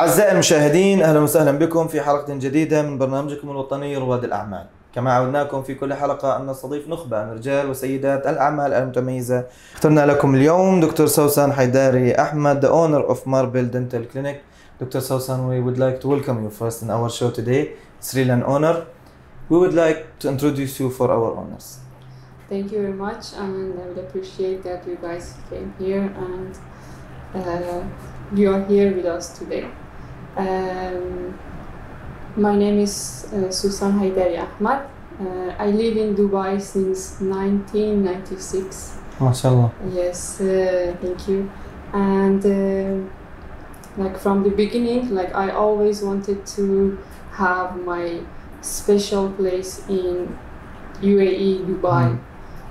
أعزائي المشاهدين أهلا وسهلا بكم في حلقة جديدة من برنامجكم الوطني رواد الأعمال كما عودناكم في كل حلقة أن نستضيف نخبة من رجال وسيدات الأعمال المتميزة اخترنا لكم اليوم دكتور سوسن حيداري أحمد the owner of Marble Dental Clinic Dr. Sousan, we would like to welcome you first in our show today. It's really an honor. We would like to introduce you for our owners. Thank you very much, and I would appreciate that you guys came here and uh, you are here with us today. Um, my name is uh, Susan Haidary Ahmad. Uh, I live in Dubai since 1996. MashaAllah. Yes, uh, thank you. And uh, like from the beginning, like I always wanted to have my special place in UAE, Dubai. Mm.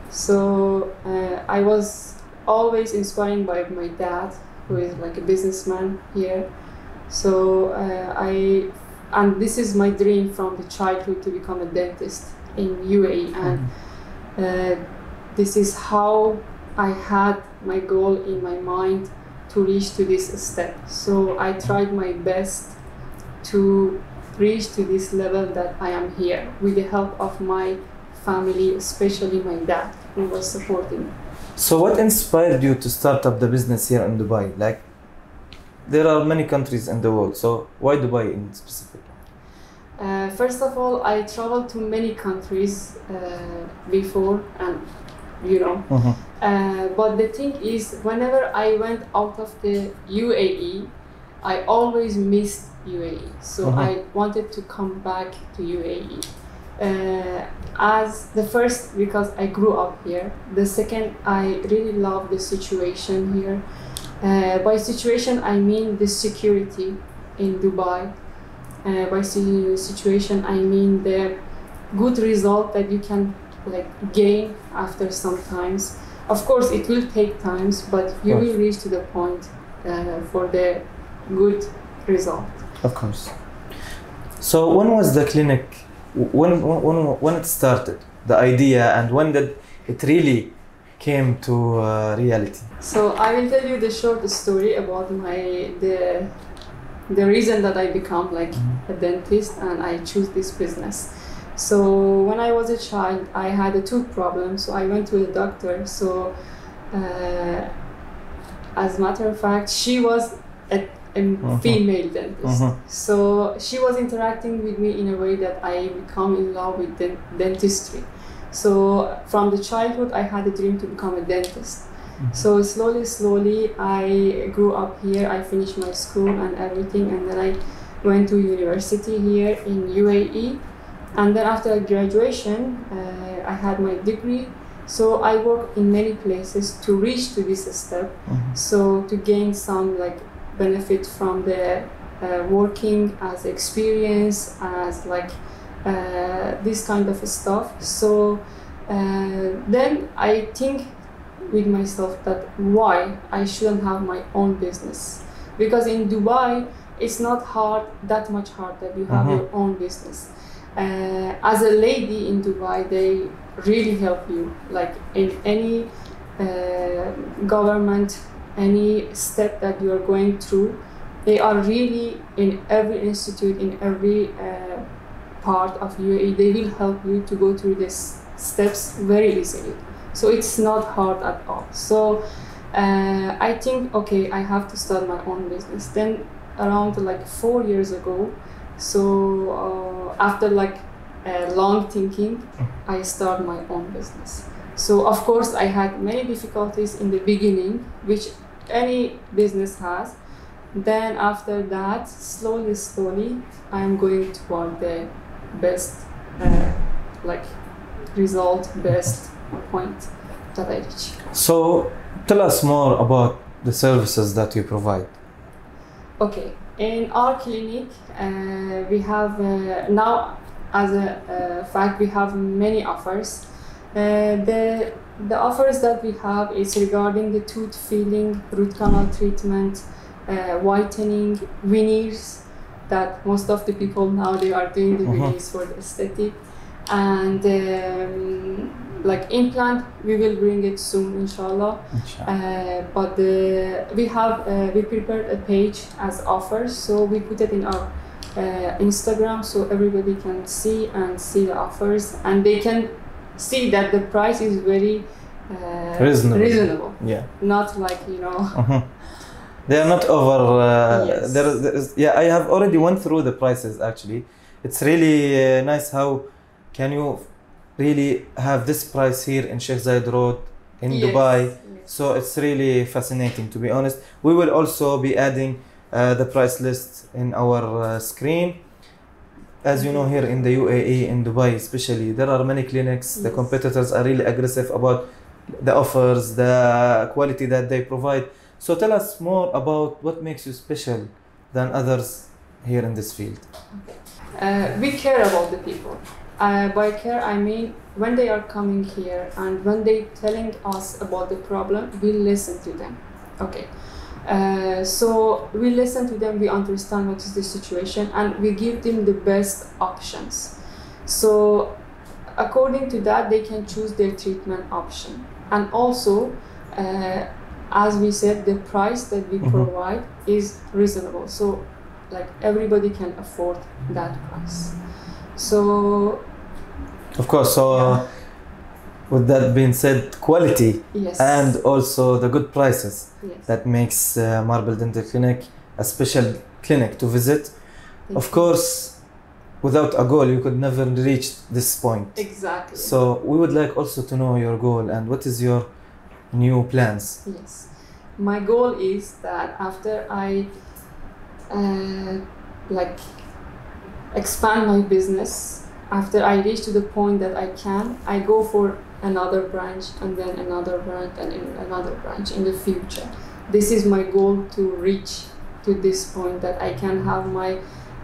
So uh, I was always inspired by my dad, who is like a businessman here. So uh, I, and this is my dream from the childhood to become a dentist in UAE, and uh, this is how I had my goal in my mind to reach to this step. So I tried my best to reach to this level that I am here with the help of my family, especially my dad, who was supporting me. So, what inspired you to start up the business here in Dubai? Like, there are many countries in the world, so why Dubai in specific? Uh, first of all, I traveled to many countries uh, before, and you know, Uh, but the thing is, whenever I went out of the UAE, I always missed UAE. So Mhm. I wanted to come back to UAE. Uh, as the first, because I grew up here. The second, I really love the situation here. Uh, by situation, I mean the security in Dubai. Uh, by situation, I mean the good result that you can like gain after some times of course it will take times but you will reach to the point uh, for the good result Of course. So, when was the clinic? When when when, when it started? The idea and when did it really came to uh, reality? so i will tell you the short story about my the the reason that i become like a dentist and i choose this business so when i was a child i had a tooth problem so i went to the doctor so uh, as a matter of fact she was a, a Mhm. female dentist Mhm. so she was interacting with me in a way that i become in love with den- dentistry so from the childhood i had a dream to become a dentist. So slowly slowly i grew up here. I finished my school and everything and then i went to university here in uae and then after graduation uh, i had my degree. So i worked in many places to reach to this step. Mhm. so to gain some like benefit from the uh, working as experience as like this kind of stuff. So uh, then i think with myself that why i shouldn't have my own business. Because in dubai it's not hard that much hard that you have Mhm. your own business. Uh, as a lady in dubai they really help you. Like in any uh, government any step that you are going through they are really in every institute in every uh, part of UAE they will help you to go through these steps very easily. So it's not hard at all. So uh, I think okay I have to start my own business. Then around like four years ago so uh, after like uh, long thinking I start my own business. So of course I had many difficulties in the beginning which any business has. Then after that slowly slowly i'm going toward the best uh, like result best point that i reach So, tell us more about the services that you provide. okay in our clinic uh, we have uh, now as a uh, fact we have many offers uh, the the offers that we have is regarding the tooth filling root canal treatment uh, whitening veneers that most of the people now they are doing the Mhm. veneers for the aesthetic and um, like implant we will bring it soon inshallah Inshallah. uh, but the, we have uh, we prepared a page as offers so we put it in our uh, instagram so everybody can see and see the offers and they can see that the price is very uh, Reasonable. reasonable Yeah. not like you know Mhm. They are not over. Uh, Yes. there, there is, yeah, I have already went through the prices. Actually, it's really uh, nice. How can you really have this price here in Sheikh Zayed Road in Yes, Dubai? yes. So it's really fascinating. To be honest, we will also be adding uh, the price list in our uh, screen. As you know, here in the UAE, in Dubai especially, there are many clinics. The competitors are really aggressive about the offers, the quality that they provide. So tell us more about what makes you special than others here in this field. uh, we care about the people. Uh, by care, I mean when they are coming here and when they telling us about the problem, we listen to them. Okay. Uh, so we listen to them, we understand what is the situation, and we give them the best options. So according to that, they can choose their treatment option. And also, uh, as we said, the price that we Mhm. provide is reasonable. So like everybody can afford that price. So Of course, so Yeah. with that being said, quality yes, and also the good prices yes, that makes uh, Marble Dental Clinic a special clinic to visit. Of course, without a goal, you could never reach this point. exactly. So we would like also to know your goal and what is your new plans. Yes. My goal is that after I uh, like expand my business, after I reach to the point that I can, I go for another branch and then another branch and another branch in the future. This is my goal to reach to this point that I can have my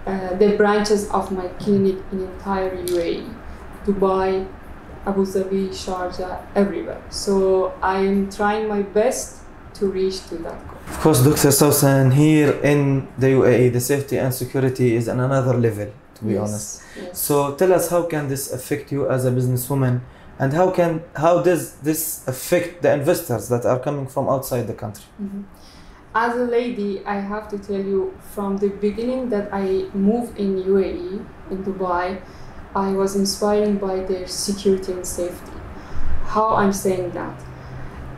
uh, the branches of my clinic in entire UAE, Dubai, Abu Dhabi, Sharjah, everywhere. So I am trying my best to reach to that goal. Of course, Dr. Sausan, here in the UAE, the safety and security is on another level, to be Yes, honest. Yes. So tell us how can this affect you as a businesswoman and how can how does this affect the investors that are coming from outside the country? Mhm. As a lady, I have to tell you from the beginning that I moved in UAE, in Dubai, I was inspired by their security and safety. How I'm saying that?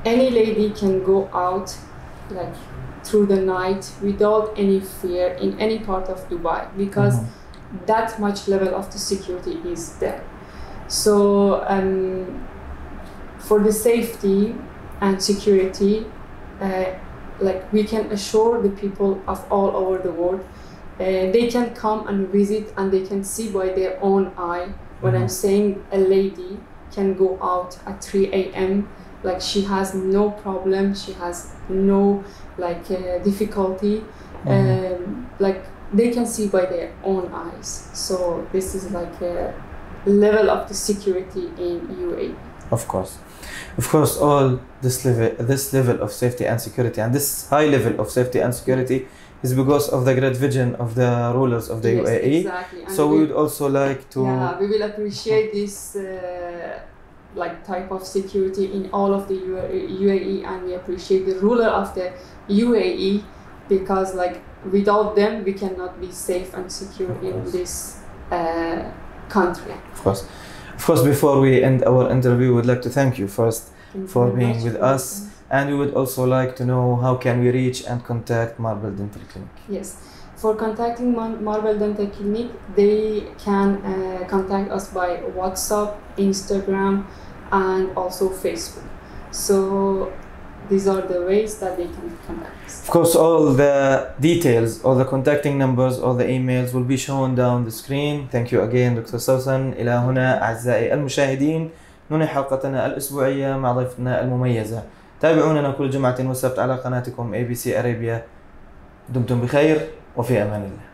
Any lady can go out like through the night without any fear in any part of Dubai because Mhm. that much level of the security is there. So um, for the safety and security, uh, like we can assure the people of all over the world, uh, they can come and visit and they can see by their own eye. When I'm Mhm. saying a lady can go out at 3 a.m. like she has no problem, she has no like uh, difficulty Mhm. um, like they can see by their own eyes. So this is like a level of the security in UAE. Of course. Of course, all this level, this level of safety and security, and this high level of safety and security, is because of the great vision of the rulers of the Yes, UAE. exactly. And So we would also like to. yeah, we will appreciate this uh, like type of security in all of the UAE, and we appreciate the ruler of the UAE because like without them we cannot be safe and secure in this uh, country. Of course. Of course, before we end our interview, we'd like to thank you first, Thank For being with us. listening. and we would also like to know how can we reach and contact Marble Dental Clinic. Yes. For contacting Mar- Marvel Dental Clinic, they can uh, contact us by WhatsApp, Instagram, and also Facebook. So these are the ways that they can contact us. Of course, all the details, all the contacting numbers, all the emails will be shown down the screen. Thank you again, Dr. سوسن. إلى هنا أعزائي المشاهدين ننهي حلقتنا الأسبوعية مع ضيفتنا المميزة. تابعوننا كل جمعة وسبت على قناتكم ABC Arabia. دمتم بخير وفي أمان الله.